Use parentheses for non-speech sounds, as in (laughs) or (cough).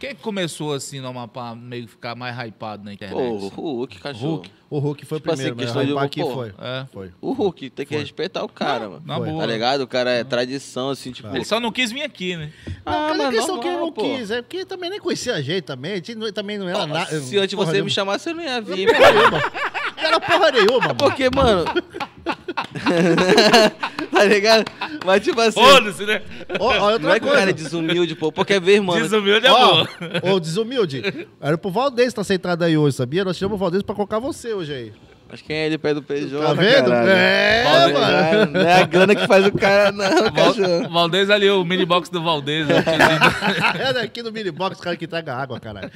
Quem é começou assim no Amapá meio que ficar mais hypado na internet? Pô, o Hulk, cachorro. Hulk. O Hulk foi Tipo o primeiro, assim, mas questão de- o aqui pô, foi. É. Foi. O Hulk, tem que respeitar o cara, mano. Na Foi. boa. Tá ligado? O cara é tradição, assim, tipo. Ele só não quis vir aqui, né? Não, cara, mas questão normal, que ele não pô. quis, é porque também nem conhecia a gente também, a gente não- também não era nada. Se antes porra você nenhuma. me chamasse, eu não ia vir. Porra nenhuma. Não era porra nenhuma, mano. Porque, mano. (laughs) tá ligado? Mas, tipo assim. Foda-se, né? Ó, ó, outra Não é que o coisa. cara é desumilde, pô. Porque é ver, mano. Desumilde é Ó, boa. ô, desumilde. Era pro Valdez estar sentado aí hoje, sabia? Nós tiramos o Valdez pra colocar você hoje aí. Mas quem é ele pé do PJ? Tá vendo? caralho? É, Valdez, mano. Não é a grana que faz o cara, não. Val- Valdez ali, o mini box do Valdez. né? (laughs) É daqui no mini box, o cara que traga água, caralho. (laughs)